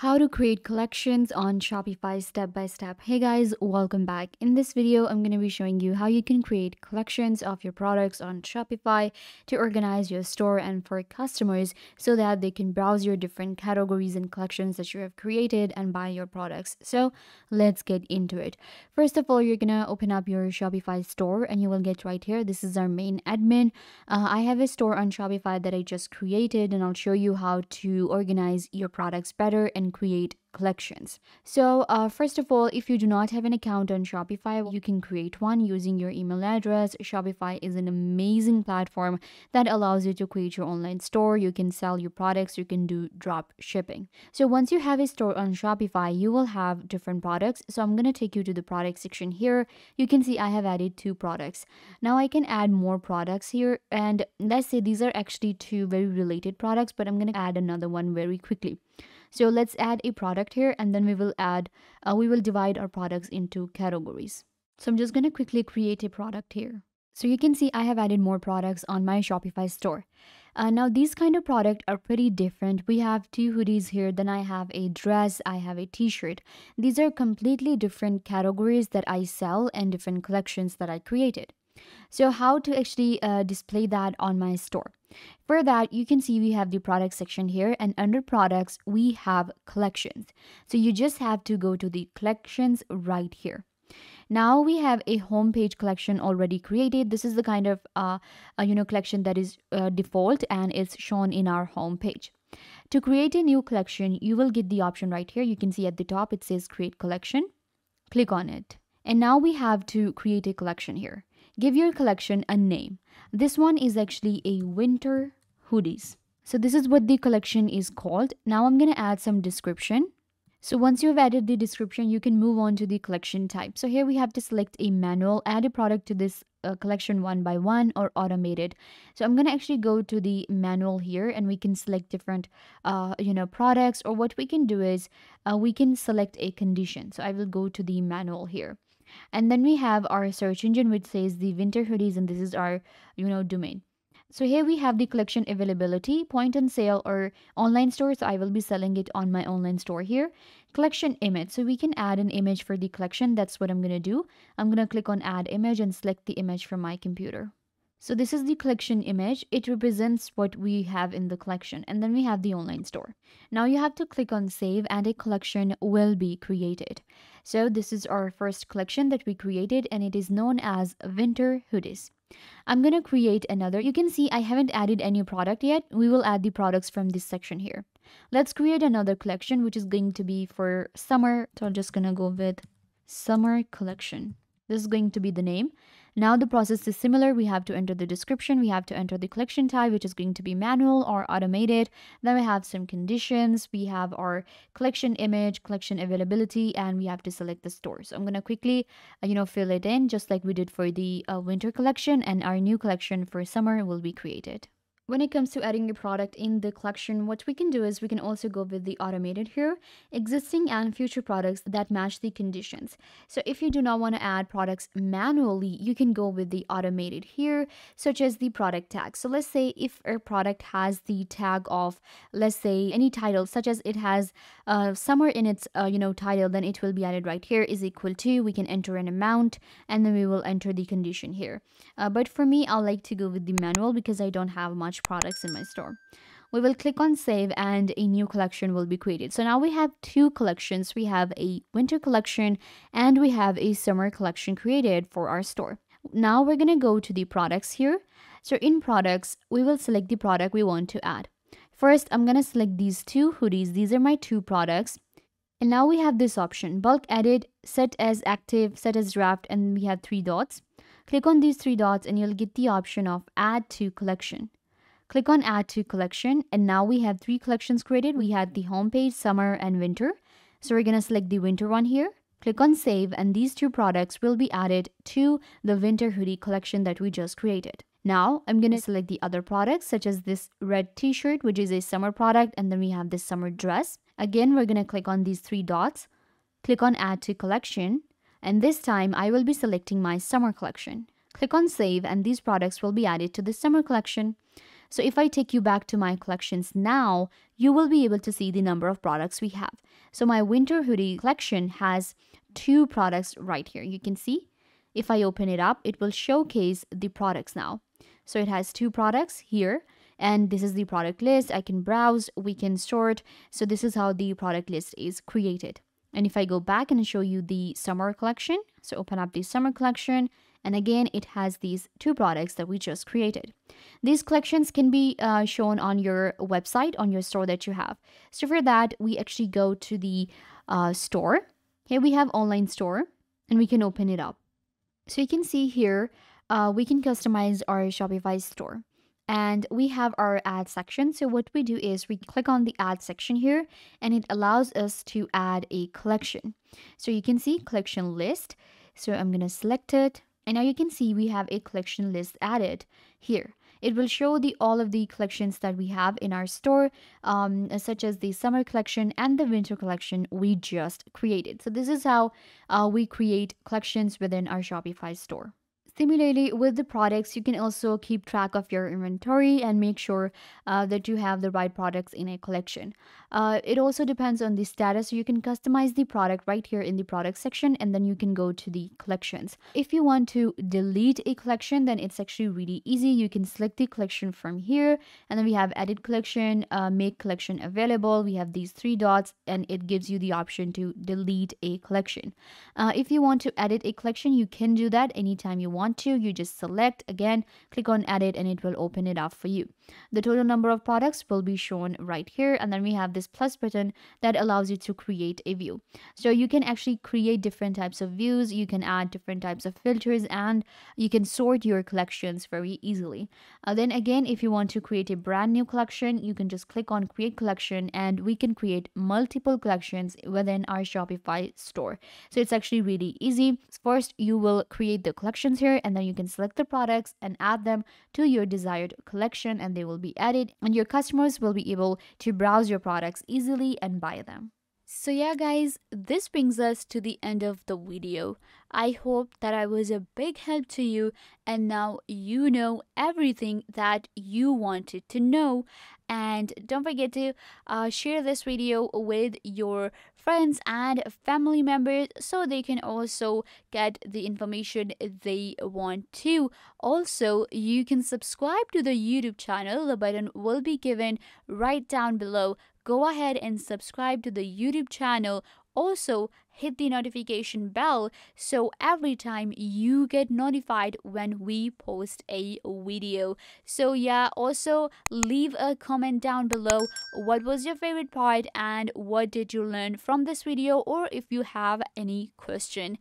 How to create collections on Shopify step by step. Hey guys, welcome back. In this video, I'm going to be showing you how you can create collections of your products on Shopify to organize your store and for customers so that they can browse your different categories and collections that you have created and buy your products. So let's get into it. First of all, you're going to open up your Shopify store and you will get right here. This is our main admin. Uh, I have a store on Shopify that I just created and I'll show you how to organize your products better and create collections. So, uh, first of all, if you do not have an account on Shopify, you can create one using your email address. Shopify is an amazing platform that allows you to create your online store. You can sell your products, you can do drop shipping. So, once you have a store on Shopify, you will have different products. So, I'm going to take you to the product section here. You can see I have added two products. Now, I can add more products here, and let's say these are actually two very related products, but I'm going to add another one very quickly. So let's add a product here and then we will add, uh, we will divide our products into categories. So I'm just going to quickly create a product here. So you can see I have added more products on my Shopify store. Uh, now these kind of product are pretty different. We have two hoodies here, then I have a dress, I have a t-shirt. These are completely different categories that I sell and different collections that I created. So how to actually uh, display that on my store? For that, you can see we have the product section here and under products, we have collections. So you just have to go to the collections right here. Now we have a homepage collection already created. This is the kind of uh, uh, you know collection that is uh, default and it's shown in our homepage. To create a new collection, you will get the option right here. You can see at the top it says create collection. Click on it. And now we have to create a collection here. Give your collection a name. This one is actually a winter hoodies. So this is what the collection is called. Now I'm going to add some description. So once you've added the description, you can move on to the collection type. So here we have to select a manual, add a product to this uh, collection one by one or automated. So I'm going to actually go to the manual here and we can select different, uh, you know, products or what we can do is uh, we can select a condition. So I will go to the manual here. And then we have our search engine, which says the winter hoodies, and this is our, you know, domain. So here we have the collection availability, point on sale or online store. So I will be selling it on my online store here. Collection image. So we can add an image for the collection. That's what I'm going to do. I'm going to click on add image and select the image from my computer. So this is the collection image. It represents what we have in the collection. And then we have the online store. Now you have to click on save and a collection will be created. So this is our first collection that we created and it is known as winter hoodies. I'm going to create another. You can see I haven't added any product yet. We will add the products from this section here. Let's create another collection which is going to be for summer. So I'm just going to go with summer collection. This is going to be the name. Now the process is similar. We have to enter the description. We have to enter the collection type, which is going to be manual or automated. Then we have some conditions. We have our collection image, collection availability, and we have to select the store. So I'm going to quickly, uh, you know, fill it in just like we did for the uh, winter collection and our new collection for summer will be created. When it comes to adding a product in the collection, what we can do is we can also go with the automated here, existing and future products that match the conditions. So if you do not want to add products manually, you can go with the automated here, such as the product tag. So let's say if a product has the tag of, let's say any title, such as it has uh, somewhere in its, uh, you know, title, then it will be added right here is equal to, we can enter an amount and then we will enter the condition here. Uh, but for me, I like to go with the manual because I don't have much products in my store. We will click on save and a new collection will be created. So now we have two collections. We have a winter collection and we have a summer collection created for our store. Now we're going to go to the products here. So in products, we will select the product we want to add. First, I'm going to select these two hoodies. These are my two products. And now we have this option, bulk edit, set as active, set as draft, and we have three dots. Click on these three dots and you'll get the option of add to collection. Click on add to collection and now we have three collections created. We had the homepage, summer and winter. So we're to select the winter one here. Click on save and these two products will be added to the winter hoodie collection that we just created. Now I'm going to select the other products such as this red t-shirt which is a summer product and then we have this summer dress. Again we're going to click on these three dots. Click on add to collection and this time I will be selecting my summer collection. Click on save and these products will be added to the summer collection. So if I take you back to my collections now, you will be able to see the number of products we have. So my winter hoodie collection has two products right here. You can see if I open it up, it will showcase the products now. So it has two products here and this is the product list. I can browse, we can sort. So this is how the product list is created. And if I go back and show you the summer collection, so open up the summer collection, and again, it has these two products that we just created. These collections can be uh, shown on your website, on your store that you have. So for that, we actually go to the uh, store. Here we have online store, and we can open it up. So you can see here, uh, we can customize our Shopify store and we have our add section. So what we do is we click on the add section here and it allows us to add a collection. So you can see collection list. So I'm going to select it and now you can see we have a collection list added here. It will show the all of the collections that we have in our store, um, such as the summer collection and the winter collection we just created. So this is how uh, we create collections within our Shopify store. Similarly, with the products, you can also keep track of your inventory and make sure uh, that you have the right products in a collection. Uh, it also depends on the status. You can customize the product right here in the product section and then you can go to the collections. If you want to delete a collection, then it's actually really easy. You can select the collection from here and then we have edit collection, uh, make collection available. We have these three dots and it gives you the option to delete a collection. Uh, if you want to edit a collection, you can do that anytime you want to. You just select again, click on edit and it will open it up for you. The total number of products will be shown right here and then we have this plus button that allows you to create a view. So you can actually create different types of views, you can add different types of filters, and you can sort your collections very easily. Uh, then again, if you want to create a brand new collection, you can just click on create collection and we can create multiple collections within our Shopify store. So it's actually really easy. First, you will create the collections here and then you can select the products and add them to your desired collection and they will be added and your customers will be able to browse your products easily and buy them. So yeah guys, this brings us to the end of the video. I hope that I was a big help to you and now you know everything that you wanted to know. And don't forget to uh, share this video with your friends and family members so they can also get the information they want to. Also, you can subscribe to the YouTube channel. The button will be given right down below go ahead and subscribe to the YouTube channel. Also, hit the notification bell so every time you get notified when we post a video. So, yeah, also leave a comment down below what was your favorite part and what did you learn from this video, or if you have any question.